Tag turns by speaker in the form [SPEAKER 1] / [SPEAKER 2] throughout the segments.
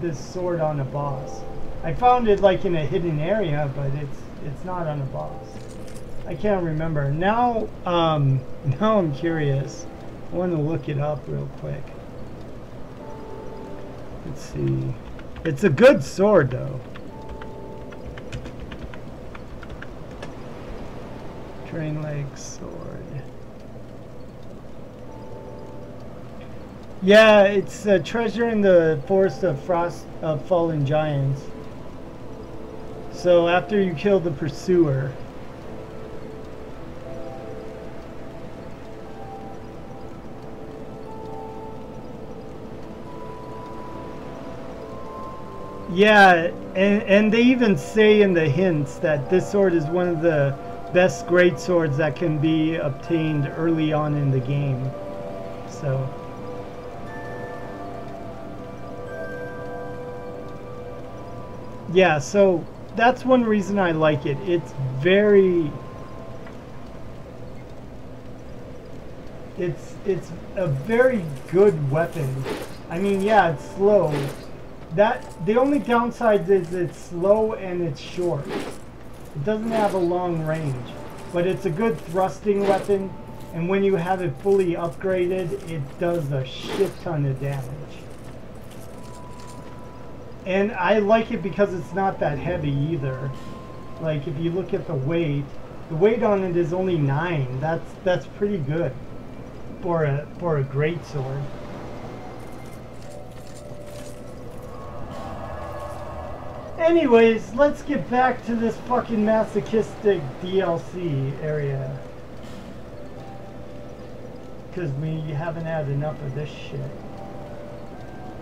[SPEAKER 1] this sword on a boss. I found it like in a hidden area, but it's it's not on a boss. I can't remember. Now, um, now I'm curious. I want to look it up real quick. Let's see. It's a good sword, though. Drangleic sword. Yeah, it's a treasure in the forest of frost of fallen giants. So after you kill the pursuer, Yeah, and, and they even say in the hints that this sword is one of the best great swords that can be obtained early on in the game. So. Yeah, so that's one reason I like it. It's very it's it's a very good weapon. I mean, yeah, it's slow, that the only downside is it's slow and it's short. It doesn't have a long range, but it's a good thrusting weapon. And when you have it fully upgraded, it does a shit ton of damage. And I like it because it's not that heavy either. Like if you look at the weight, the weight on it is only nine. That's that's pretty good for a for a great sword. Anyways, let's get back to this fucking masochistic DLC area. Because we haven't had enough of this shit.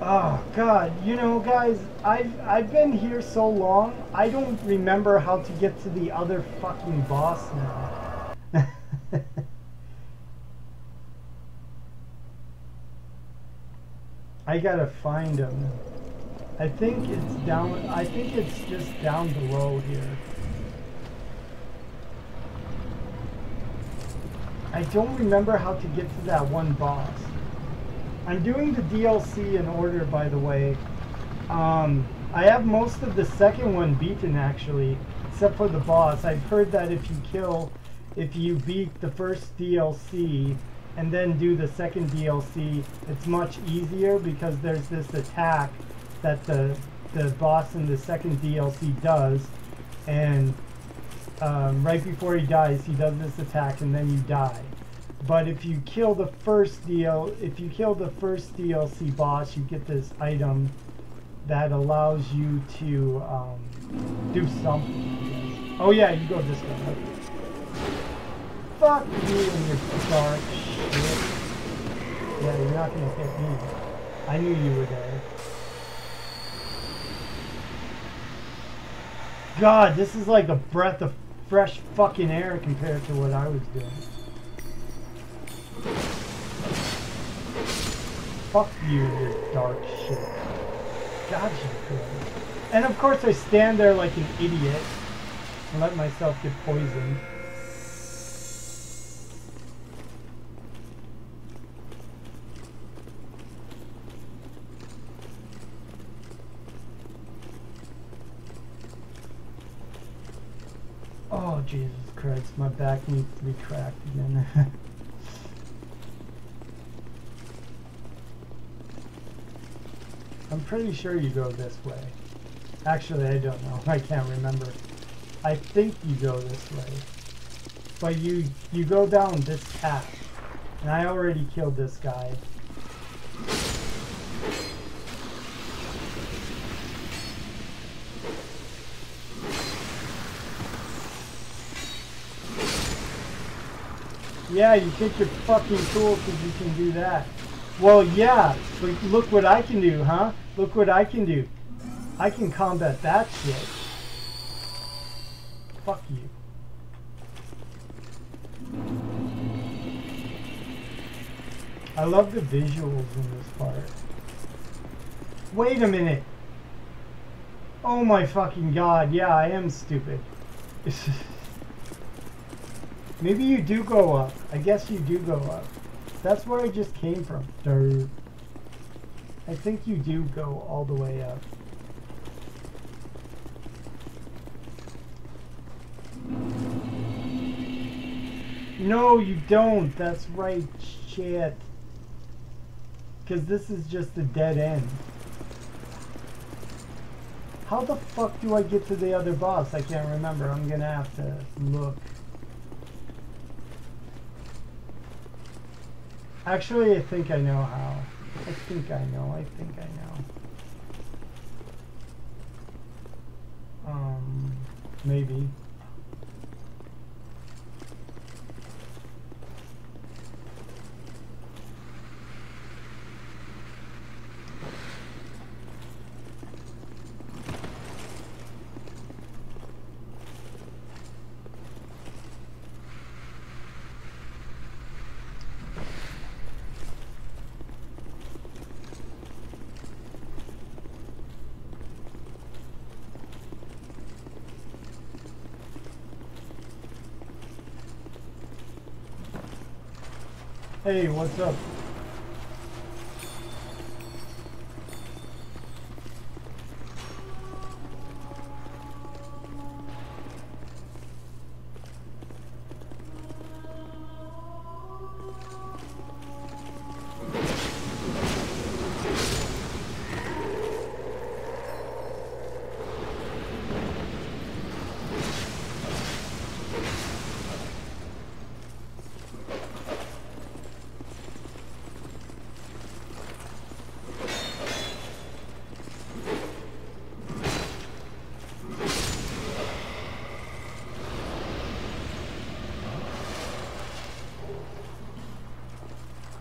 [SPEAKER 1] Oh god, you know guys, I've I've been here so long, I don't remember how to get to the other fucking boss now. I gotta find him. I think it's down, I think it's just down below here. I don't remember how to get to that one boss. I'm doing the DLC in order, by the way. Um, I have most of the second one beaten, actually, except for the boss. I've heard that if you kill, if you beat the first DLC and then do the second DLC, it's much easier because there's this attack that the the boss in the second DLC does, and um, right before he dies, he does this attack, and then you die. But if you kill the first deal, if you kill the first DLC boss, you get this item that allows you to um, do something. Oh yeah, you go this way. Fuck you and your dark shit. Yeah, you're not gonna hit me. I knew you were there. God, this is like a breath of fresh fucking air compared to what I was doing. Fuck you, you dark shit. God, you And of course I stand there like an idiot and let myself get poisoned. Oh, Jesus Christ, my back needs to be cracked again. I'm pretty sure you go this way. Actually, I don't know. I can't remember. I think you go this way. But you, you go down this path. And I already killed this guy. Yeah, you think you're fucking cool because you can do that. Well, yeah, but look what I can do, huh? Look what I can do. I can combat that shit. Fuck you. I love the visuals in this part. Wait a minute. Oh my fucking god, yeah, I am stupid. Maybe you do go up. I guess you do go up. That's where I just came from. Dirt. I think you do go all the way up. No, you don't. That's right. Shit. Because this is just a dead end. How the fuck do I get to the other boss? I can't remember. I'm gonna have to look. Actually, I think I know how. I think I know. I think I know. Um, maybe. Hey, what's up?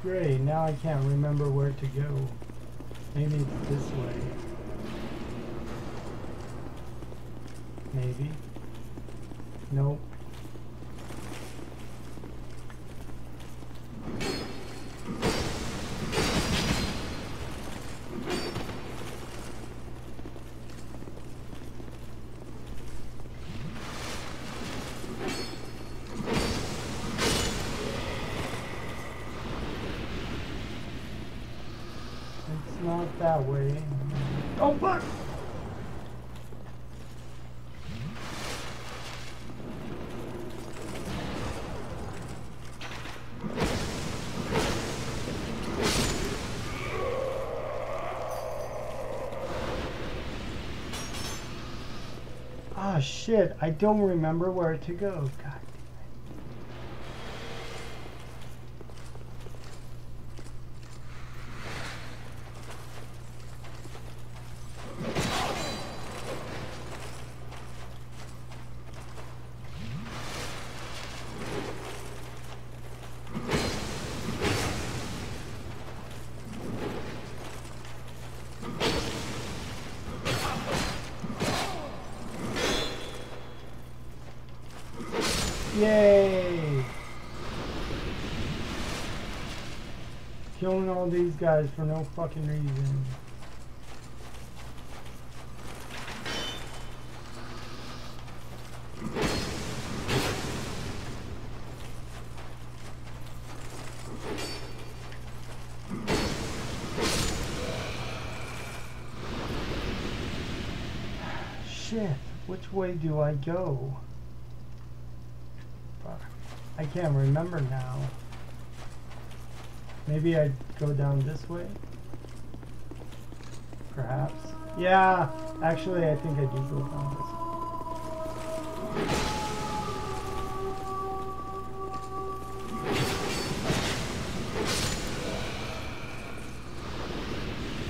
[SPEAKER 1] Great, now I can't remember where to go. Maybe this way. Maybe. Nope. It's not that way. Oh fuck! Ah shit, I don't remember where to go. God. Killing all these guys for no fucking reason. Shit, which way do I go? Fuck. I can't remember now. Maybe I'd go down this way? Perhaps. Yeah, actually I think I do go down this way.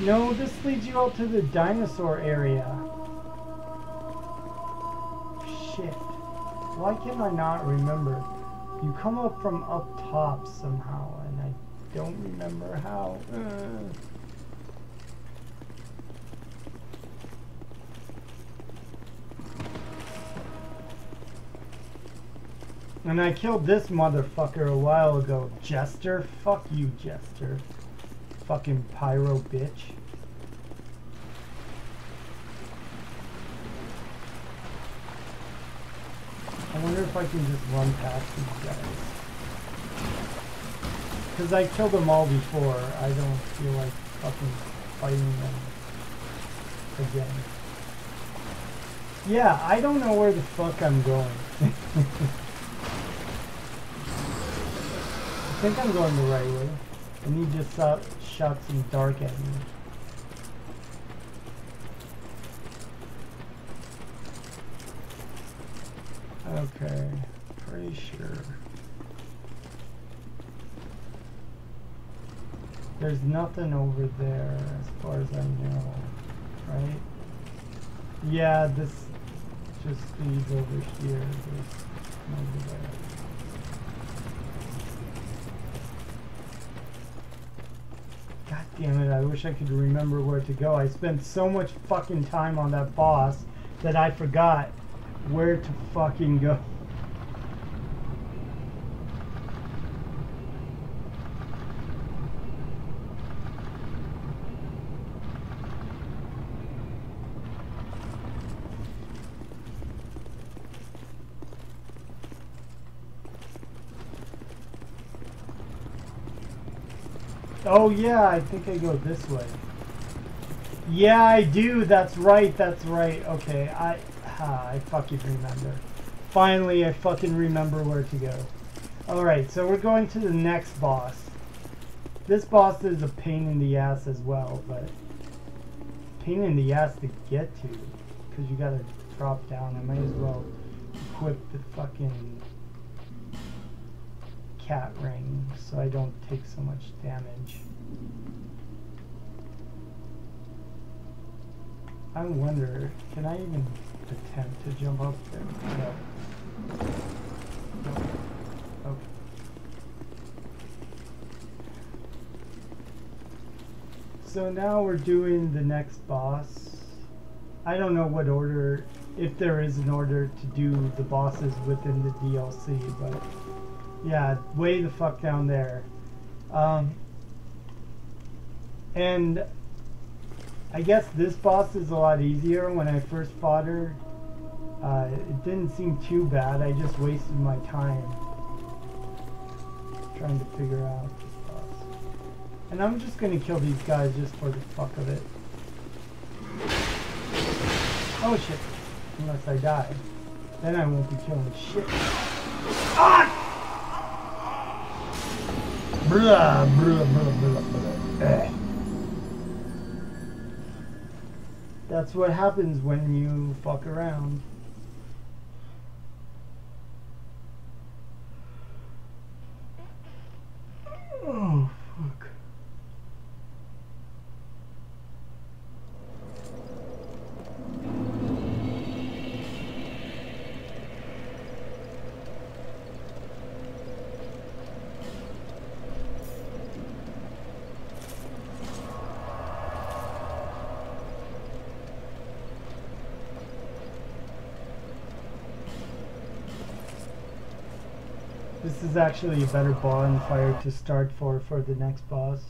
[SPEAKER 1] No, this leads you out to the dinosaur area. Shit. Why can I not remember? You come up from up top somehow, I don't remember how. Uh. And I killed this motherfucker a while ago. Jester? Fuck you, Jester. Fucking pyro bitch. I wonder if I can just run past these guys. Because I killed them all before. I don't feel like fucking fighting them again. Yeah, I don't know where the fuck I'm going. I think I'm going the right way. And he just shot, shot some dark at me. Okay, pretty sure. There's nothing over there as far as I know, right? Yeah, this just leads over here. There's over there. God damn it, I wish I could remember where to go. I spent so much fucking time on that boss that I forgot where to fucking go. Oh yeah, I think I go this way. Yeah, I do. That's right. That's right. Okay, I ah, I fucking remember. Finally, I fucking remember where to go. Alright, so we're going to the next boss. This boss is a pain in the ass as well, but pain in the ass to get to. Because you gotta drop down. I might as well equip the fucking cat ring so I don't take so much damage. I wonder, can I even attempt to jump up there? No. Okay. So now we're doing the next boss. I don't know what order, if there is an order to do the bosses within the DLC, but yeah, way the fuck down there. Um, and I guess this boss is a lot easier. When I first fought her, uh, it didn't seem too bad. I just wasted my time trying to figure out this boss. And I'm just gonna kill these guys just for the fuck of it. Oh shit. Unless I die. Then I won't be killing shit. Ah! Blah, blah, blah, blah, blah. Eh. That's what happens when you fuck around. Oh. This is actually a better bonfire to start for for the next boss.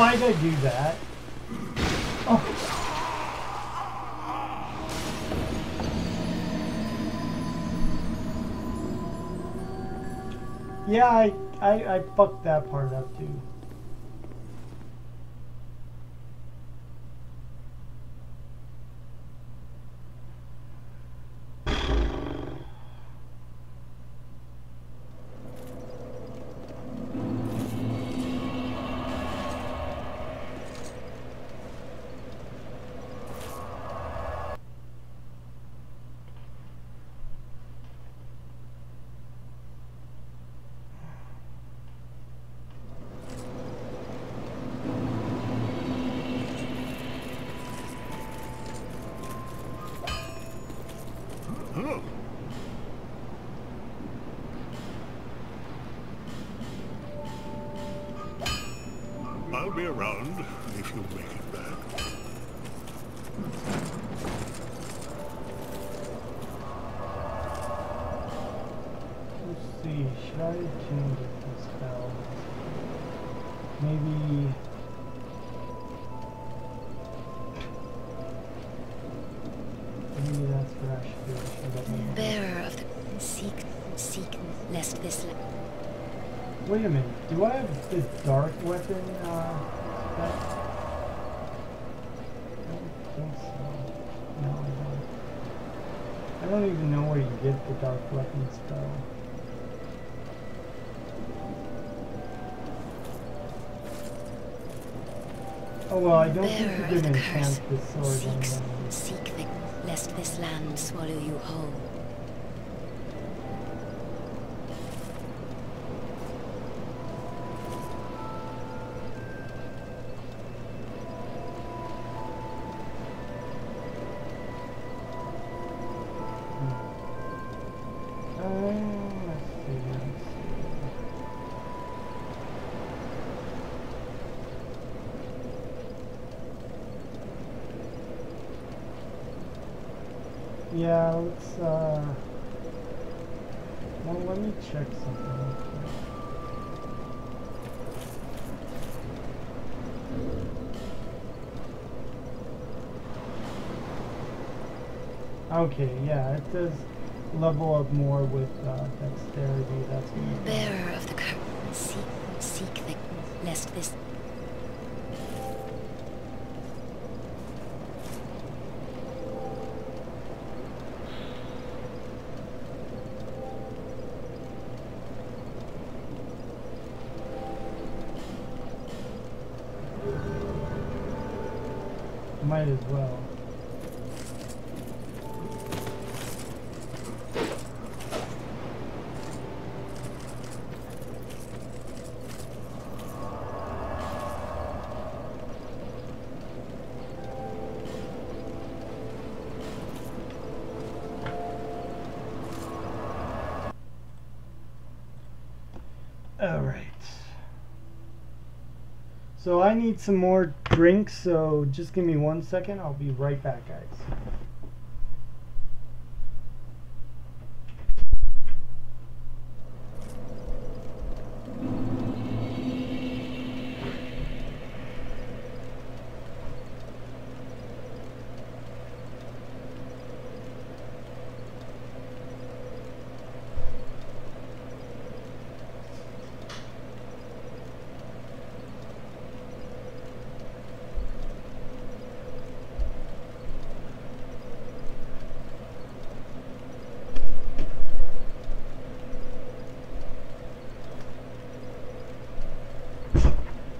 [SPEAKER 1] Why'd I do that? Oh. Yeah, I, I, I fucked that part up too.
[SPEAKER 2] I'll be around if you make it back.
[SPEAKER 1] Let's see, should I change it to spell? Maybe... Maybe that's what I should do. I should let
[SPEAKER 3] Bearer of the seek, seek, lest this.
[SPEAKER 1] Wait a minute, do I have the dark weapon, uh, spec? I don't think so. No, I don't. I don't even know where you get the dark weapon spell. Well, I don't think
[SPEAKER 3] Bearer of the curse,
[SPEAKER 1] this sword on them.
[SPEAKER 3] seek the, lest this land swallow you whole.
[SPEAKER 1] Yeah, let's, uh... Well, let me check something. Okay, yeah, it does level up more with uh, dexterity. That's
[SPEAKER 3] Bearer of the curse, seek, seek the, lest this.
[SPEAKER 1] Might as well. All right. So I need some more drinks, so just give me one second. I'll be right back, guys.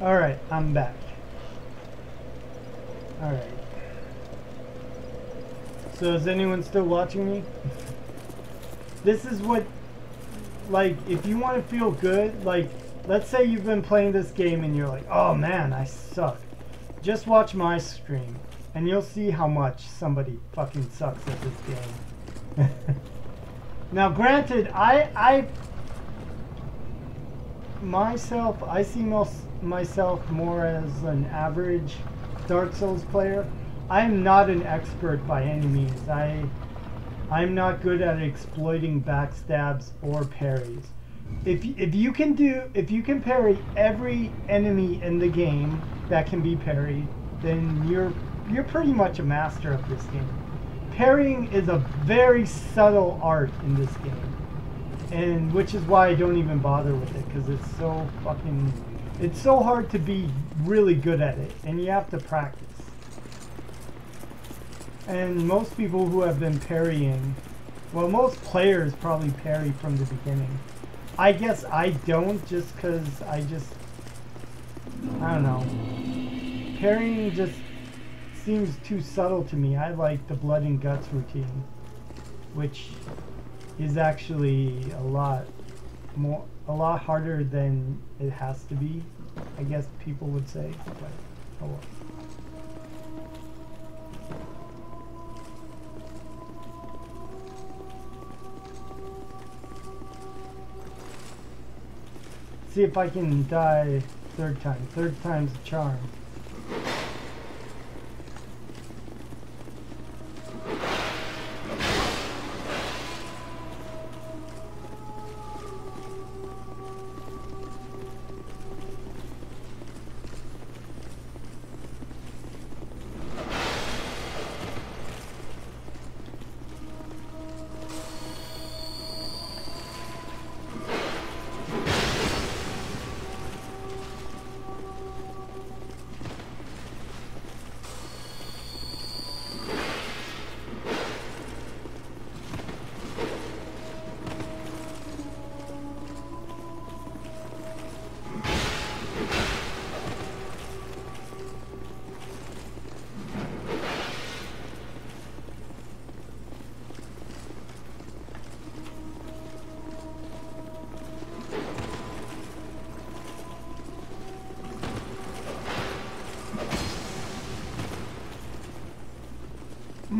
[SPEAKER 1] All right, I'm back. All right. So is anyone still watching me? this is what, like, if you want to feel good, like, let's say you've been playing this game and you're like, oh man, I suck. Just watch my stream, and you'll see how much somebody fucking sucks at this game. now, granted, I, I myself, I see mos- myself more as an average Dark Souls player. I am not an expert by any means. I, I'm not good at exploiting backstabs or parries. If if you can do if you can parry every enemy in the game that can be parried, then you're you're pretty much a master of this game. Parrying is a very subtle art in this game, and which is why I don't even bother with it because it's so fucking it's so hard to be really good at it, and you have to practice. And most people who have been parrying, well, most players probably parry from the beginning. I guess I don't just because I just, I don't know. Parrying just seems too subtle to me. I like the blood and guts routine, which is actually a lot more, a lot harder than it has to be. I guess people would say, but oh well. See if I can die third time. Third time's a charm.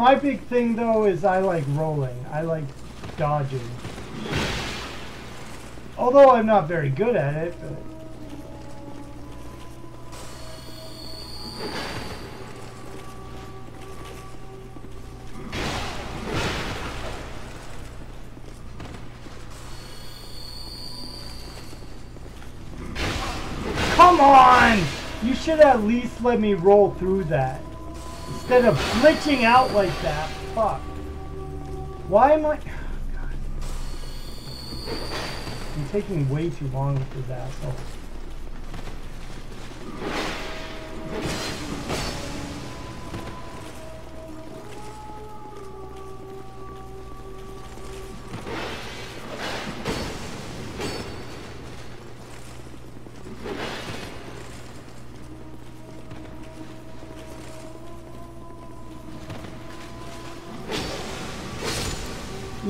[SPEAKER 1] My big thing though is I like rolling. I like dodging. Although I'm not very good at it, but Come on! You should at least let me roll through that. Instead of glitching out like that. Fuck. Why am I... Oh, God. I'm taking way too long with this asshole.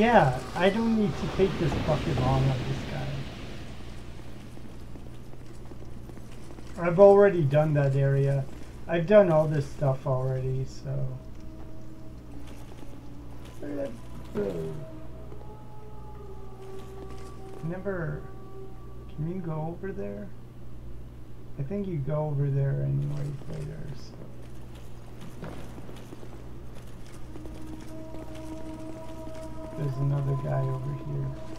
[SPEAKER 1] Yeah, I don't need to take this fucking long on this guy. I've already done that area. I've done all this stuff already, so... Never... Can you go over there? I think you go over there anyways later, so... another guy over here.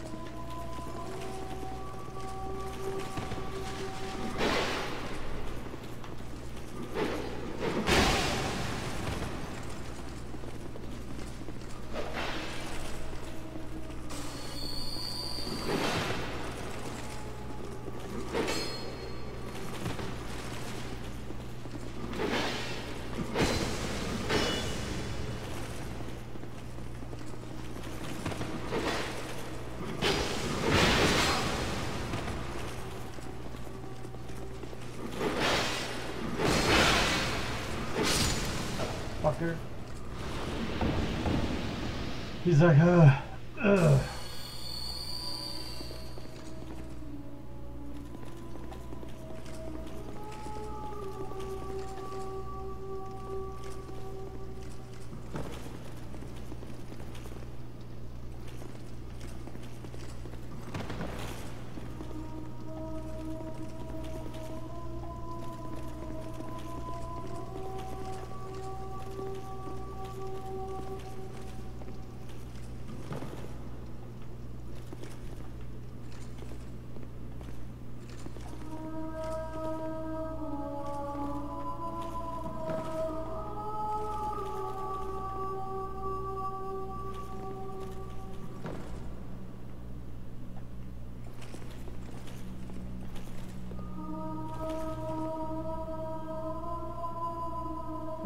[SPEAKER 1] He's like, uh,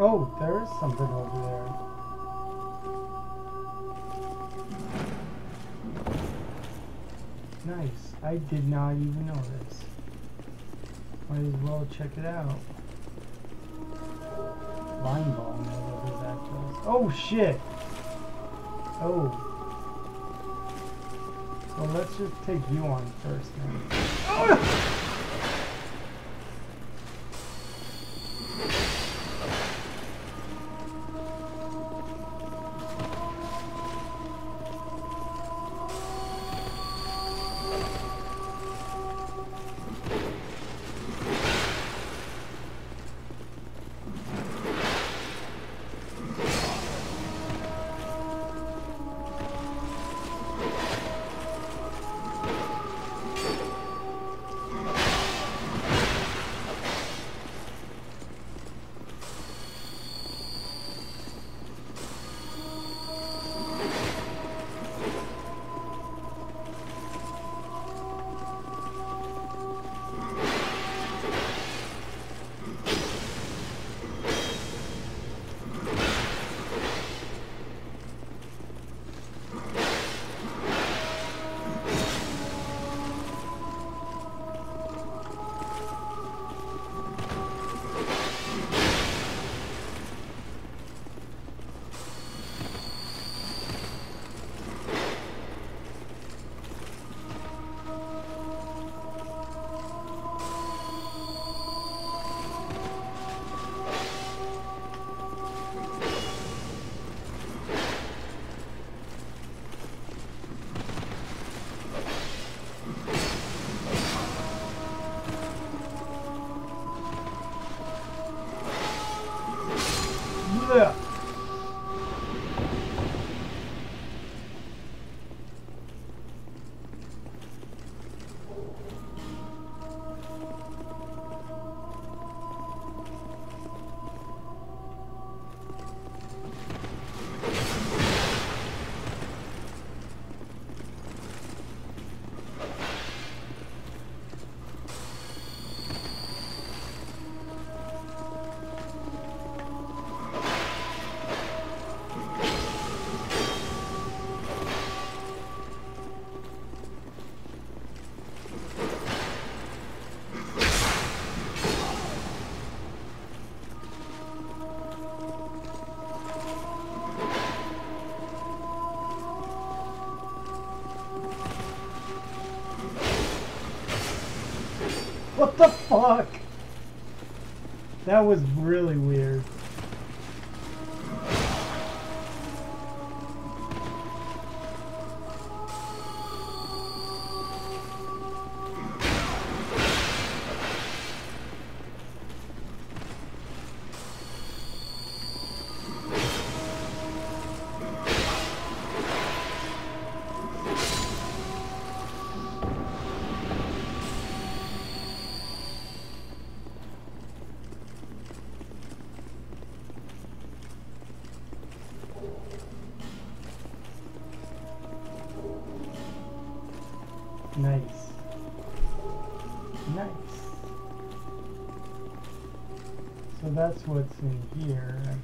[SPEAKER 1] Oh, there is something over there. Nice. I did not even notice. Might as well check it out. Line ball. Oh shit! Oh. Well, let's just take you on first, man. Blech. That was really that's what's in here.